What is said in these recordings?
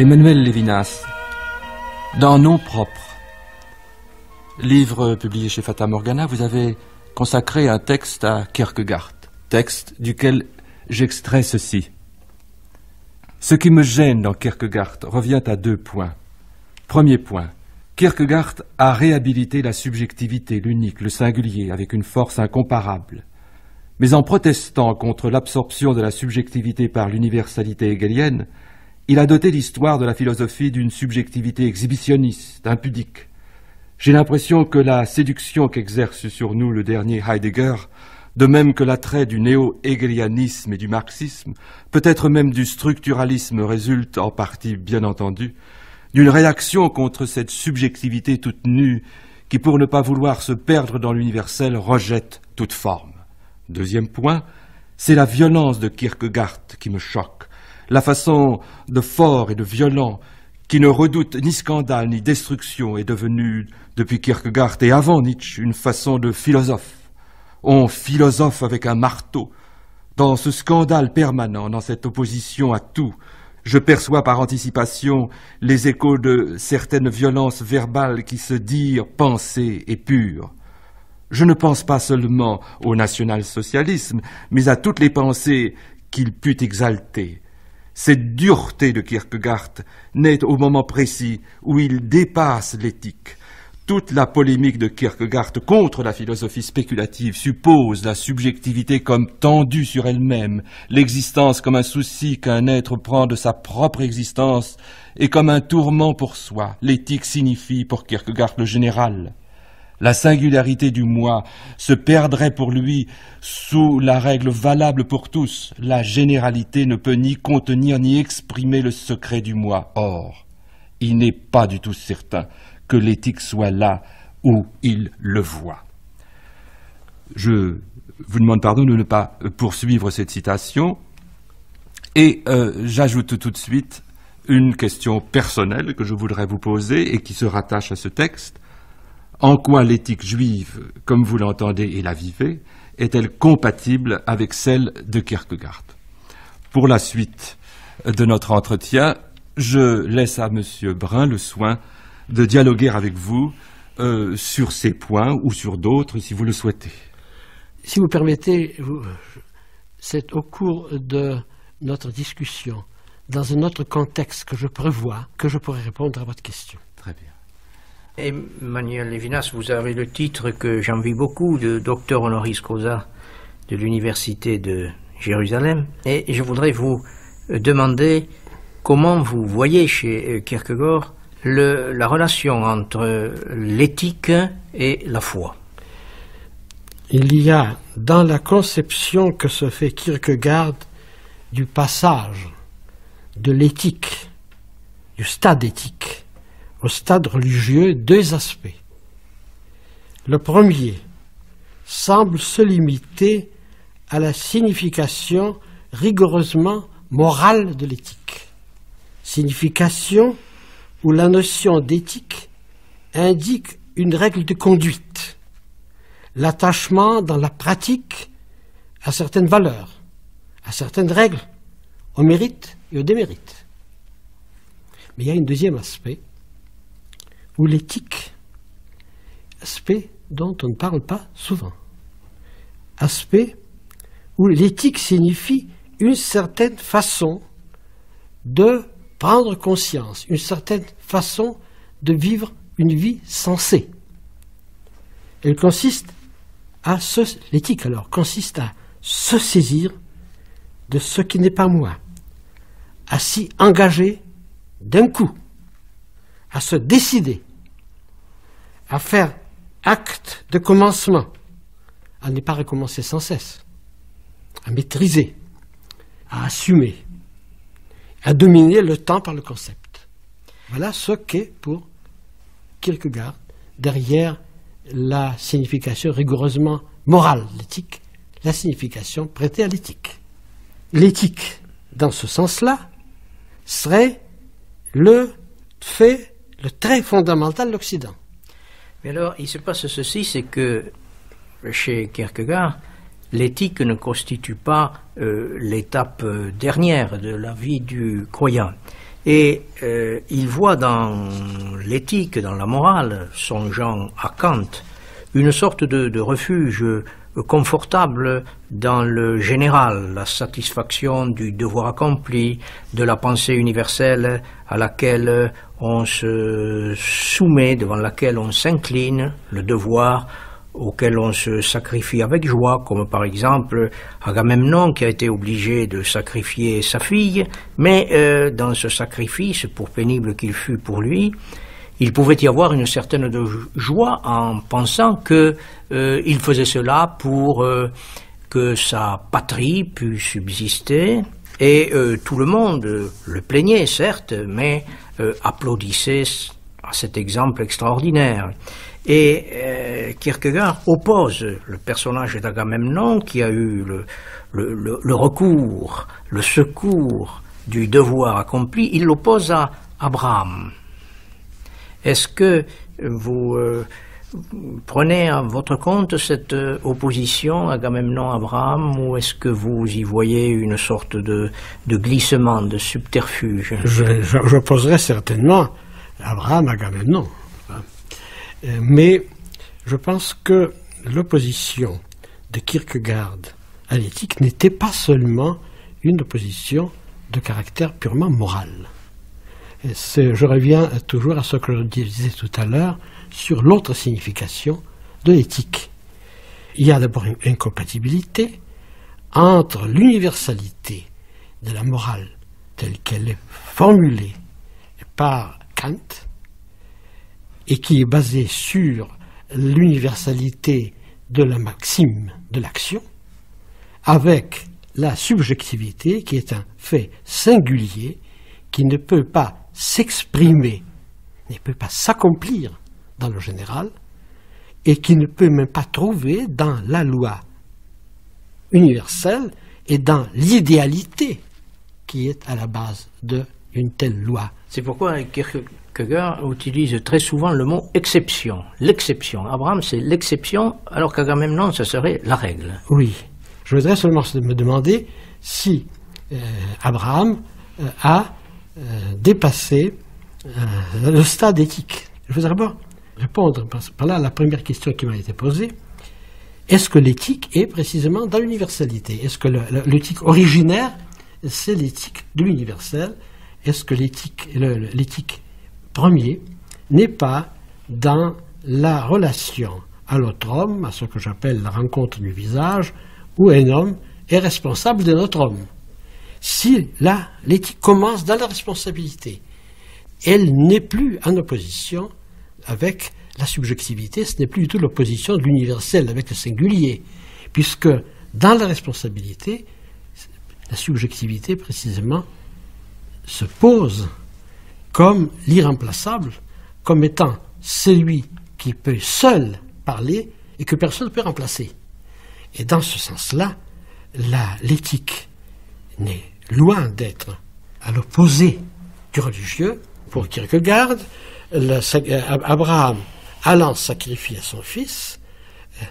Emmanuel Lévinas, dans Nom propre, livre publié chez Fata Morgana, vous avez consacré un texte à Kierkegaard, texte duquel j'extrais ceci. Ce qui me gêne dans Kierkegaard revient à deux points. Premier point, Kierkegaard a réhabilité la subjectivité, l'unique, le singulier, avec une force incomparable. Mais en protestant contre l'absorption de la subjectivité par l'universalité hegelienne, il a doté l'histoire de la philosophie d'une subjectivité exhibitionniste, impudique. J'ai l'impression que la séduction qu'exerce sur nous le dernier Heidegger, de même que l'attrait du néo-hegelianisme et du marxisme, peut-être même du structuralisme, résulte en partie, bien entendu, d'une réaction contre cette subjectivité toute nue qui, pour ne pas vouloir se perdre dans l'universel, rejette toute forme. Deuxième point, c'est la violence de Kierkegaard qui me choque la façon de fort et de violent qui ne redoute ni scandale ni destruction est devenue, depuis Kierkegaard et avant Nietzsche, une façon de philosophe. On philosophe avec un marteau. Dans ce scandale permanent, dans cette opposition à tout, je perçois par anticipation les échos de certaines violences verbales qui se dirent pensées et pures. Je ne pense pas seulement au national-socialisme, mais à toutes les pensées qu'il put exalter, cette dureté de Kierkegaard naît au moment précis où il dépasse l'éthique. Toute la polémique de Kierkegaard contre la philosophie spéculative suppose la subjectivité comme tendue sur elle-même, l'existence comme un souci qu'un être prend de sa propre existence et comme un tourment pour soi. L'éthique signifie pour Kierkegaard le général. La singularité du moi se perdrait pour lui sous la règle valable pour tous. La généralité ne peut ni contenir ni exprimer le secret du moi. Or, il n'est pas du tout certain que l'éthique soit là où il le voit. Je vous demande pardon de ne pas poursuivre cette citation et euh, j'ajoute tout de suite une question personnelle que je voudrais vous poser et qui se rattache à ce texte. En quoi l'éthique juive, comme vous l'entendez et la vivez, est-elle compatible avec celle de Kierkegaard? Pour la suite de notre entretien, je laisse à M. Brun le soin de dialoguer avec vous euh, sur ces points ou sur d'autres si vous le souhaitez. Si vous permettez, c'est au cours de notre discussion, dans un autre contexte que je prévois, que je pourrai répondre à votre question. Très bien. Emmanuel Levinas, vous avez le titre que j'envie beaucoup de docteur honoris causa de l'Université de Jérusalem. Et je voudrais vous demander comment vous voyez chez euh, Kierkegaard la relation entre l'éthique et la foi. Il y a dans la conception que se fait Kierkegaard du passage de l'éthique, du stade éthique, au stade religieux deux aspects. Le premier semble se limiter à la signification rigoureusement morale de l'éthique. Signification où la notion d'éthique indique une règle de conduite, l'attachement dans la pratique à certaines valeurs, à certaines règles, au mérite et au démérite. Mais il y a un deuxième aspect ou l'éthique, aspect dont on ne parle pas souvent. Aspect où l'éthique signifie une certaine façon de prendre conscience, une certaine façon de vivre une vie sensée. Elle consiste à se, l'éthique alors consiste à se saisir de ce qui n'est pas moi, à s'y engager d'un coup, à se décider à faire acte de commencement, à ne pas recommencer sans cesse, à maîtriser, à assumer, à dominer le temps par le concept. Voilà ce qu'est pour Kierkegaard derrière la signification rigoureusement morale l'éthique, la signification prêtée à l'éthique. L'éthique, dans ce sens-là, serait le fait, le trait fondamental de l'Occident. Mais alors, il se passe ceci, c'est que chez Kierkegaard, l'éthique ne constitue pas euh, l'étape euh, dernière de la vie du croyant. Et euh, il voit dans l'éthique, dans la morale, songeant à Kant, une sorte de, de refuge confortable dans le général, la satisfaction du devoir accompli, de la pensée universelle à laquelle on se soumet, devant laquelle on s'incline, le devoir auquel on se sacrifie avec joie, comme par exemple Agamemnon qui a été obligé de sacrifier sa fille, mais euh, dans ce sacrifice, pour pénible qu'il fût pour lui, il pouvait y avoir une certaine joie en pensant qu'il euh, faisait cela pour euh, que sa patrie pût subsister, et tout le monde le plaignait certes, mais applaudissait à cet exemple extraordinaire. Et euh, Kierkegaard oppose le personnage d'Agamemnon qui a eu le, le, recours, le secours du devoir accompli, il l'oppose à Abraham. Est-ce que vous euh, prenez à votre compte cette euh, opposition Agamemnon-Abraham ou est-ce que vous y voyez une sorte de, glissement, de subterfuge? Je, certainement Abraham-Agamemnon. Euh, mais je pense que l'opposition de Kierkegaard à l'éthique n'était pas seulement une opposition de caractère purement moral. Je reviens toujours à ce que je disais tout à l'heure sur l'autre signification de l'éthique. Il y a d'abord une incompatibilité entre l'universalité de la morale telle qu'elle est formulée par Kant et qui est basé sur l'universalité de la maxime de l'action, avec la subjectivité qui est un fait singulier qui ne peut pas s'exprimer, ne peut pas s'accomplir dans le général, et qui ne peut même pas trouver dans la loi universelle et dans l'idéalité qui est à la base d'une telle loi. C'est pourquoi Kierkegaard utilise très souvent le mot exception, l'exception. Abraham, c'est l'exception, alors qu'Agamemnon, ce serait la règle. Oui. Je voudrais seulement me demander si euh, Abraham euh, a euh, dépassé le stade éthique. Je voudrais d'abord répondre par là à la première question qui m'a été posée. Est-ce que l'éthique est précisément dans l'universalité? Est-ce que l'éthique originaire, c'est l'éthique de l'universel? Est-ce que l'éthique premier n'est pas dans la relation à l'autre homme, à ce que j'appelle la rencontre du visage, où un homme est responsable de notre homme? Si là, l'éthique commence dans la responsabilité, elle n'est plus en opposition avec la subjectivité, ce n'est plus du tout l'opposition de l'universel avec le singulier, puisque dans la responsabilité, la subjectivité précisément se pose comme l'irremplaçable, comme étant celui qui peut seul parler et que personne ne peut remplacer. Et dans ce sens-là, l'éthique n'est loin d'être à l'opposé du religieux. Pour Kierkegaard, Abraham, allant sacrifier son fils, euh,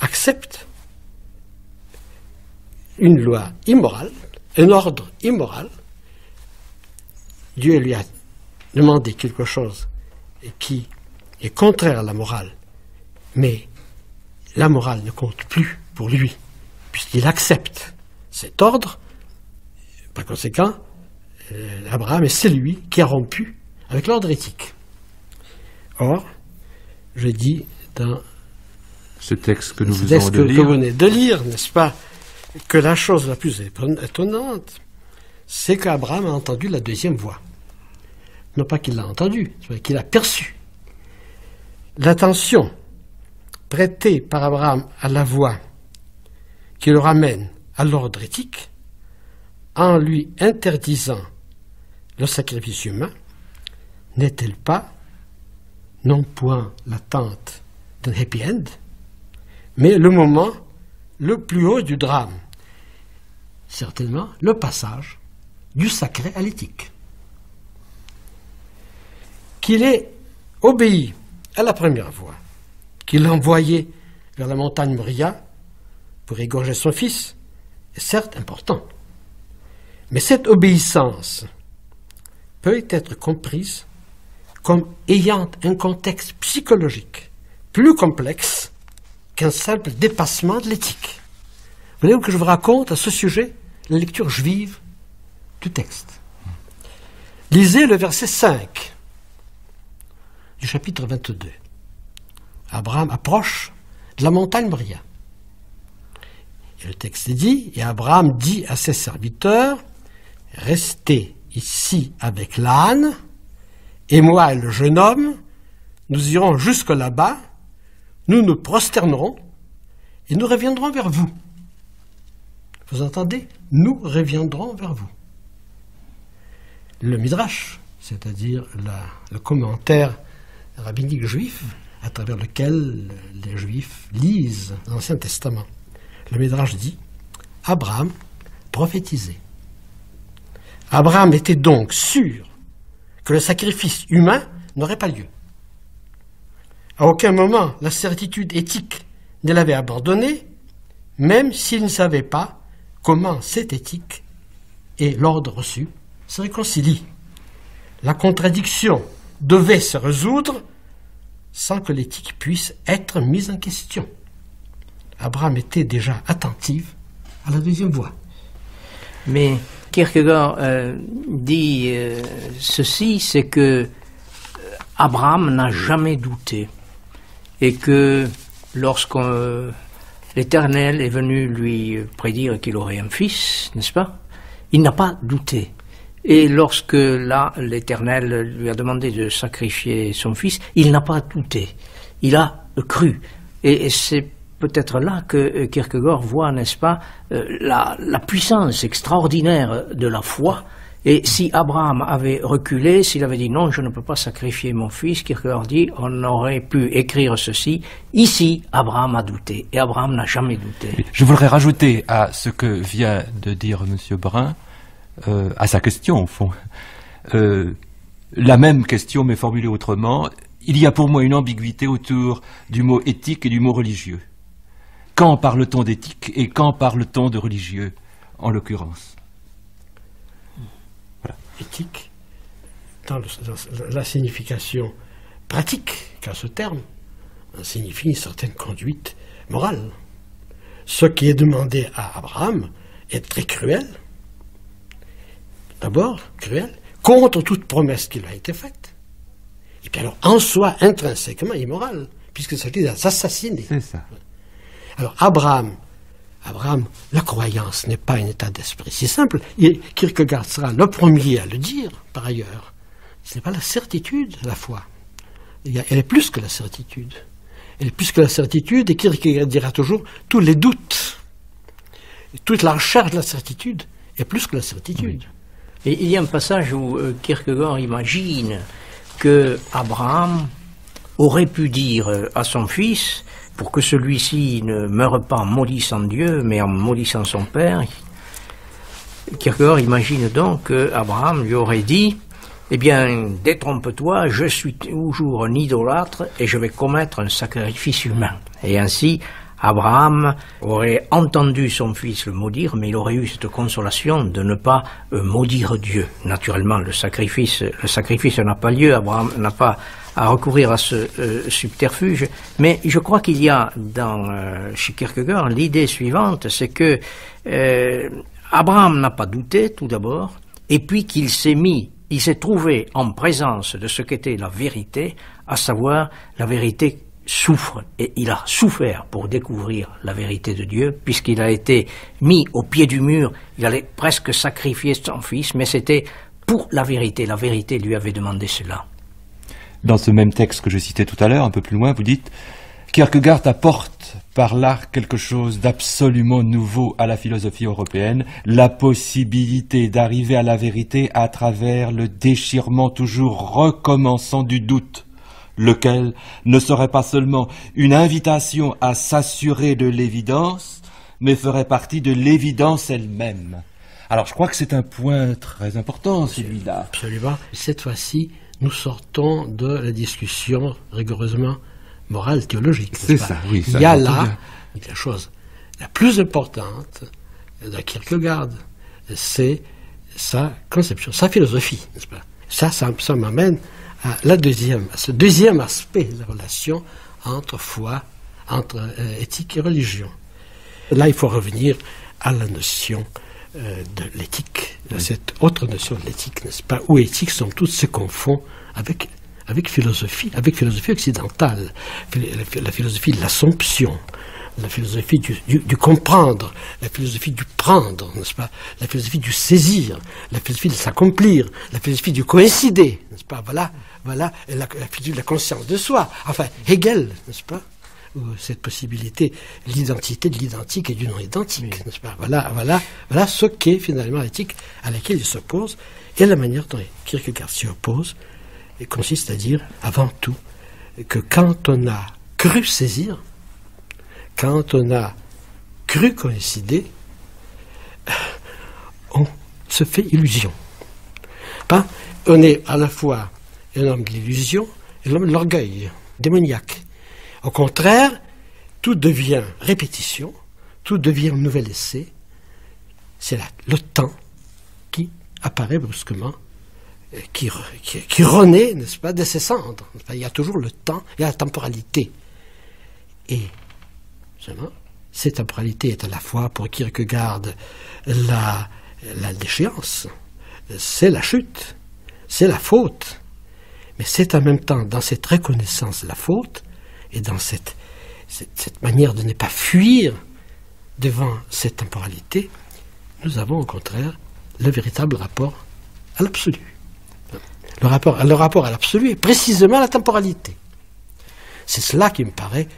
accepte une loi immorale, un ordre immoral. Dieu lui a demander quelque chose qui est contraire à la morale, mais la morale ne compte plus pour lui, puisqu'il accepte cet ordre. Par conséquent, euh, Abraham est celui qui a rompu avec l'ordre éthique. Or, je dis dans ce texte que nous vous de lire, venez de lire, n'est-ce pas, que la chose la plus étonnante, c'est qu'Abraham a entendu la deuxième voix non pas qu'il l'a entendu, mais qu'il a perçu. L'attention prêtée par Abraham à la voix qui le ramène à l'ordre éthique, en lui interdisant le sacrifice humain, n'est-elle pas non point l'attente d'un happy end, mais le moment le plus haut du drame, certainement le passage du sacré à l'éthique qu'il ait obéi à la première voix, qu'il l'a envoyé vers la montagne Moria pour égorger son fils, est certes important. Mais cette obéissance peut être comprise comme ayant un contexte psychologique plus complexe qu'un simple dépassement de l'éthique. Voulez-vous que je vous raconte à ce sujet la lecture juive du texte Lisez le verset 5 du chapitre 22. Abraham approche de la montagne Moria. Et le texte dit, et Abraham dit à ses serviteurs, restez ici avec l'âne, et moi et le jeune homme, nous irons jusque là-bas, nous nous prosternerons, et nous reviendrons vers vous. Vous entendez? Nous reviendrons vers vous. Le Midrash, c'est-à-dire le commentaire rabbinique juif, à travers lequel les juifs lisent l'Ancien Testament. Le Midrash dit Abraham prophétisait. Abraham était donc sûr que le sacrifice humain n'aurait pas lieu. À aucun moment la certitude éthique ne l'avait abandonné, même s'il ne savait pas comment cette éthique et l'ordre reçu se réconcilient. La contradiction devait se résoudre sans que l'éthique puisse être mise en question. Abraham était déjà attentif à la deuxième voie. Mais Kierkegaard euh, dit euh, ceci, c'est que euh, Abraham n'a jamais douté et que lorsque l'Éternel est venu lui prédire qu'il aurait un fils, n'est-ce pas Il n'a pas douté. Et lorsque là, l'Éternel lui a demandé de sacrifier son fils, il n'a pas douté. Il a cru. Et c'est peut-être là que euh, Kierkegaard voit, n'est-ce pas, euh, la, puissance extraordinaire de la foi. Et si Abraham avait reculé, s'il avait dit non, je ne peux pas sacrifier mon fils, Kierkegaard dit, on aurait pu écrire ceci. Ici, Abraham a douté. Et Abraham n'a jamais douté. Je voudrais rajouter à ce que vient de dire M. Brun, euh, à sa question, au fond. La même question, mais formulée autrement. Il y a pour moi une ambiguïté autour du mot éthique et du mot religieux. Quand parle-t-on d'éthique et quand parle-t-on de religieux, en l'occurrence? Éthique, dans, la signification pratique qu'a ce terme, signifie une certaine conduite morale. Ce qui est demandé à Abraham est très cruel, d'abord cruel, contre toute promesse qui lui a été faite. Et puis alors, en soi, intrinsèquement immoral, puisque s'agit d'assassiner. C'est ça. Alors, Abraham, Abraham, la croyance n'est pas un état d'esprit. C'est simple. Et Kierkegaard sera le premier à le dire, par ailleurs. Ce n'est pas la certitude, la foi. Elle est plus que la certitude. Elle est plus que la certitude, et Kierkegaard dira toujours tous les doutes. toute la recherche de la certitude est plus que la certitude. Et il y a un passage où euh, Kierkegaard imagine que Abraham aurait pu dire euh, à son fils, pour que celui-ci ne meure pas en maudissant Dieu, mais en maudissant son père, Kierkegaard imagine donc qu'Abraham lui aurait dit, eh bien, détrompe-toi, je suis toujours un idolâtre et je vais commettre un sacrifice humain. Et ainsi, Abraham aurait entendu son fils le maudire, mais il aurait eu cette consolation de ne pas euh, maudire Dieu. Naturellement, le sacrifice, le sacrifice n'a pas lieu. Abraham n'a pas à recourir à ce euh, subterfuge. Mais je crois qu'il y a dans euh, chez Kierkegaard l'idée suivante, c'est que Abraham n'a pas douté tout d'abord, et puis qu'il s'est mis, il s'est trouvé en présence de ce qu'était la vérité, à savoir la vérité souffre et il a souffert pour découvrir la vérité de Dieu, puisqu'il a été mis au pied du mur, il allait presque sacrifier son fils, mais c'était pour la vérité. La vérité lui avait demandé cela. Dans ce même texte que je citais tout à l'heure, un peu plus loin, vous dites Kierkegaard apporte par là quelque chose d'absolument nouveau à la philosophie européenne, la possibilité d'arriver à la vérité à travers le déchirement toujours recommençant du doute lequel ne serait pas seulement une invitation à s'assurer de l'évidence, mais ferait partie de l'évidence elle-même. Alors je crois que c'est un point très important, celui-là. Absolument. Cette fois-ci, nous sortons de la discussion rigoureusement morale, théologique. C'est ça, oui. Il y a là la chose la plus importante de Kierkegaard, c'est sa conception, sa philosophie, n'est-ce pas? Ça, ça, ça m'amène à la deuxième, à ce deuxième aspect de la relation entre foi, entre euh, éthique et religion. Là, il faut revenir à la notion euh, de l'éthique, de cette autre notion de l'éthique, n'est-ce pas Où éthique, sont toutes se confond avec, avec philosophie, avec philosophie occidentale, la philosophie de l'assomption, la philosophie du, comprendre, la philosophie du prendre, n'est-ce pas La philosophie du saisir, la philosophie de s'accomplir, la philosophie du coïncider, n'est-ce pas Voilà, voilà la, philosophie de la conscience de soi. Enfin, Hegel, n'est-ce pas cette possibilité, l'identité de l'identique et du non-identique, n'est-ce pas? Voilà, voilà, voilà ce qu'est finalement l'éthique à laquelle il s'oppose et la manière dont Kierkegaard s'y oppose et consiste à dire avant tout que quand on a cru saisir, quand on a cru coïncider, on se fait illusion. Pas, on est à la fois un homme de l'illusion et l'homme de l'orgueil, démoniaque. Au contraire, tout devient répétition, tout devient nouvel essai. C'est le temps qui apparaît brusquement, qui, qui, renaît, n'est-ce pas, de ses cendres. Il y a toujours le temps, il y a la temporalité. Et cette temporalité est à la fois pour Kierkegaard la, la déchéance, c'est la chute, c'est la faute, mais c'est en même temps dans cette reconnaissance de la faute et dans cette, cette, manière de ne pas fuir devant cette temporalité, nous avons au contraire le véritable rapport à l'absolu. Le rapport, le rapport à l'absolu est précisément la temporalité. C'est cela qui me paraît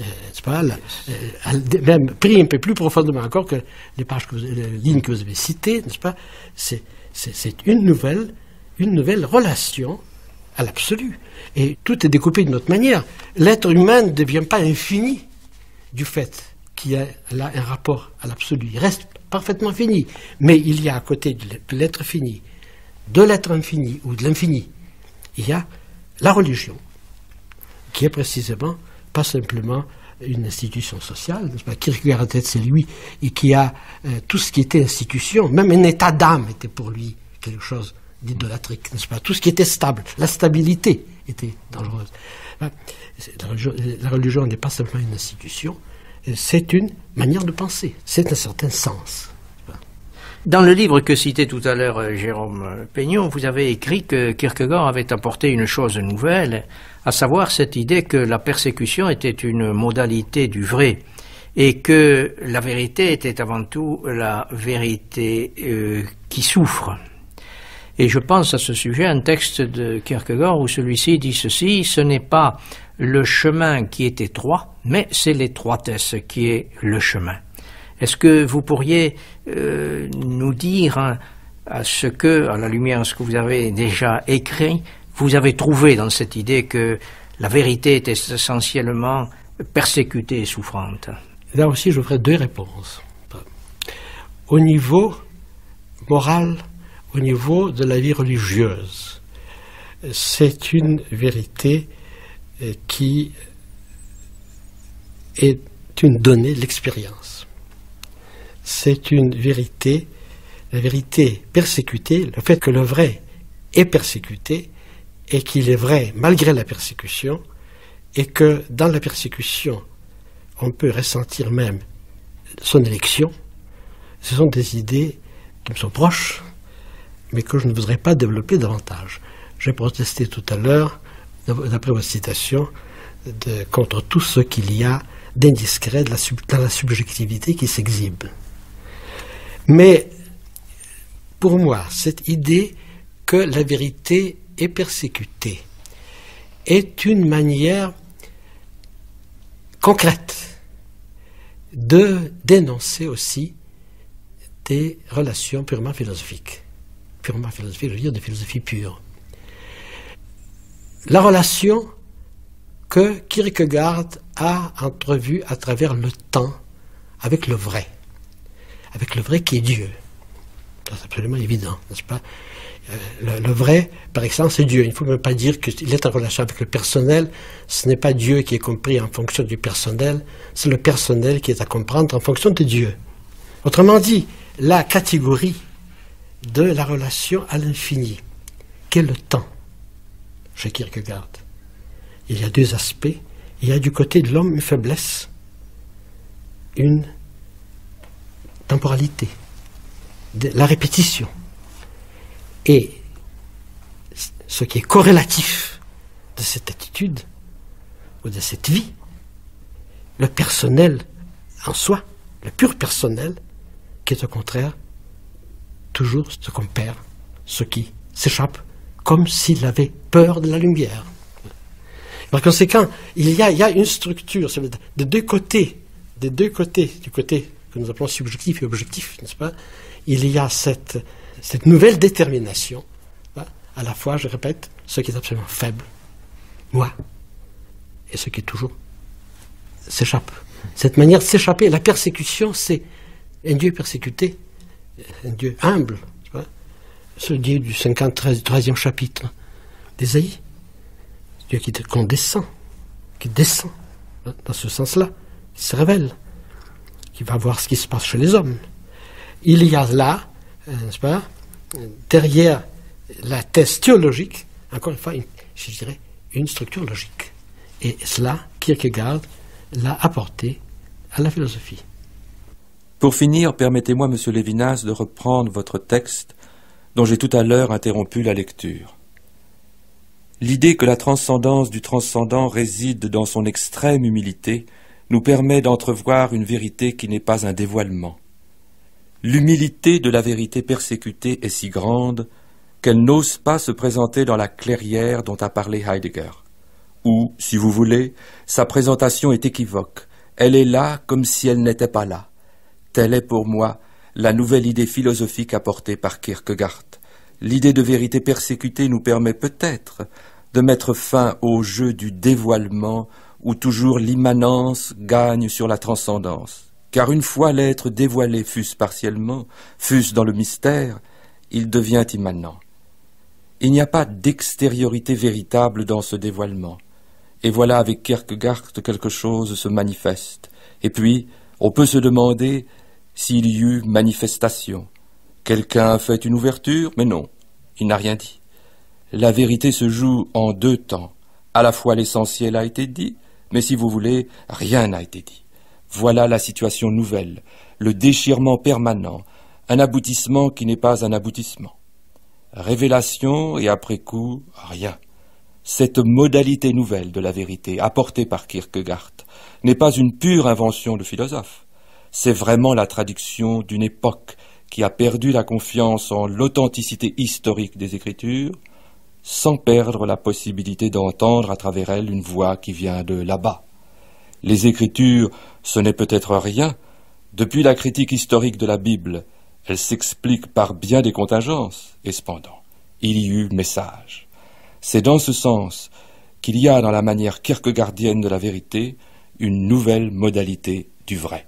euh, pas, euh, même pris un peu plus profondément encore que les pages que lignes que vous avez citées, n'est-ce pas C'est une nouvelle, une nouvelle relation à l'absolu. Et tout est découpé d'une autre manière. L'être humain ne devient pas infini du fait qu'il a un rapport à l'absolu. Il reste parfaitement fini. Mais il y a à côté de l'être fini, de l'être infini ou de l'infini, il y a la religion, qui est précisément pas simplement une institution sociale. Kierkegaard, c'est lui et qui a euh, tout ce qui était institution, même un état d'âme était pour lui quelque chose d'idolâtrique, n'est-ce pas? Tout ce qui était stable, la stabilité était dangereuse. La religion, n'est pas simplement une institution, c'est une manière de penser, c'est un certain sens. Dans le livre que citait tout à l'heure euh, Jérôme Peignon, vous avez écrit que Kierkegaard avait apporté une chose nouvelle, à savoir cette idée que la persécution était une modalité du vrai et que la vérité était avant tout la vérité euh, qui souffre. Et je pense à ce sujet un texte de Kierkegaard où celui-ci dit ceci, ce n'est pas le chemin qui est étroit, mais c'est l'étroitesse qui est le chemin. Est-ce que vous pourriez euh, nous dire hein, à ce que, à la lumière de ce que vous avez déjà écrit, vous avez trouvé dans cette idée que la vérité était essentiellement persécutée et souffrante? Là aussi, je ferai deux réponses. Au niveau moral, au niveau de la vie religieuse, c'est une vérité euh, qui est une donnée de l'expérience. C'est une vérité, la vérité persécutée, le fait que le vrai est persécuté et qu'il est vrai malgré la persécution, et que dans la persécution, on peut ressentir même son élection, ce sont des idées qui me sont proches, mais que je ne voudrais pas développer davantage. J'ai protesté tout à l'heure, d'après votre citation, contre tout ce qu'il y a d'indiscret dans la subjectivité qui s'exhibe. Mais pour moi, cette idée que la vérité est persécutée est une manière concrète de dénoncer aussi des relations purement philosophiques. La relation que Kierkegaard a entrevue à travers le temps avec le vrai avec le vrai qui est Dieu. C'est absolument évident, n'est-ce pas? Euh, le, vrai, par exemple, c'est Dieu. Il ne faut même pas dire qu'il est en relation avec le personnel. Ce n'est pas Dieu qui est compris en fonction du personnel, c'est le personnel qui est à comprendre en fonction de Dieu. Autrement dit, la catégorie de la relation à l'infini, qu'est le temps chez Kierkegaard? Il y a deux aspects. Il y a du côté de l'homme une faiblesse, une temporalité, la répétition. Et ce qui est corrélatif de cette attitude ou de cette vie, le personnel en soi, le pur personnel, qui est au contraire toujours ce qu'on perd, ce qui s'échappe, comme s'il avait peur de la lumière. Par conséquent, il y a, y a une structure de deux côtés, des deux côtés, du côté que nous appelons subjectif et objectif, n'est-ce pas? Il y a cette, cette nouvelle détermination, hein, à la fois, je répète, ce qui est absolument faible, moi, et ce qui est toujours s'échappe. Cette manière de s'échapper, la persécution, c'est un Dieu persécuté, un Dieu humble, ce Dieu du 53e chapitre d'Ésaïe. Dieu qui descend, qui descend dans ce sens-là, qui se révèle, qui va voir ce qui se passe chez les hommes. Il y a là, euh, n'est-ce pas, derrière la thèse théologique, encore une fois, je dirais, une structure logique. Et cela, Kierkegaard l'a apporté à la philosophie. Pour finir, permettez-moi, monsieur Lévinas, de reprendre votre texte dont j'ai tout à l'heure interrompu la lecture. L'idée que la transcendance du transcendant réside dans son extrême humilité nous permet d'entrevoir une vérité qui n'est pas un dévoilement. L'humilité de la vérité persécutée est si grande qu'elle n'ose pas se présenter dans la clairière dont a parlé Heidegger. Ou, si vous voulez, sa présentation est équivoque. Elle est là comme si elle n'était pas là. Telle est pour moi la nouvelle idée philosophique apportée par Kierkegaard l'idée de vérité persécutée nous permet peut-être de mettre fin au jeu du dévoilement où toujours l'immanence gagne sur la transcendance. Car une fois l'être dévoilé, fût-ce partiellement, fût-ce dans le mystère, il devient immanent. Il n'y a pas d'extériorité véritable dans ce dévoilement. Et voilà avec Kierkegaard quelque chose se manifeste. Et puis, on peut se demander s'il y eut manifestation. Quelqu'un a fait une ouverture, mais non, il n'a rien dit. La vérité se joue en deux temps. À la fois l'essentiel a été dit, mais si vous voulez, rien n'a été dit. Voilà la situation nouvelle, le déchirement permanent, un aboutissement qui n'est pas un aboutissement. Révélation et après coup, rien. Cette modalité nouvelle de la vérité, apportée par Kierkegaard, n'est pas une pure invention de philosophe. C'est vraiment la traduction d'une époque qui a perdu la confiance en l'authenticité historique des Écritures, sans perdre la possibilité d'entendre à travers elles une voix qui vient de là-bas. Les Écritures, ce n'est peut-être rien. Depuis la critique historique de la Bible, elles s'expliquent par bien des contingences, et cependant, il y eut message. C'est dans ce sens qu'il y a dans la manière kierkegaardienne de la vérité une nouvelle modalité du vrai.